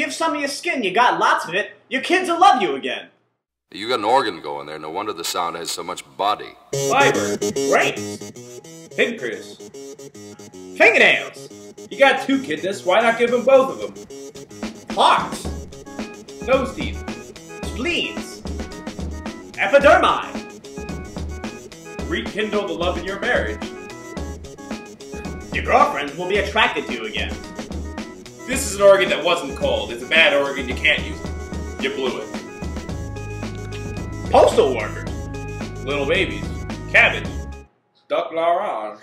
Give some of your skin, you got lots of it. Your kids will love you again. You got an organ going there. No wonder the sound has so much body. Fiber. Brains. Pancreas. Fingernails. You got two kidneys, why not give him both of them? Hearts. Nose teeth. Spleens. Epidermi. Rekindle the love in your marriage. Your girlfriends will be attracted to you again. This is an organ that wasn't cold. It's a bad organ, you can't use it. You blew it. Postal workers. Little babies. Cabbage. Duck l'orange.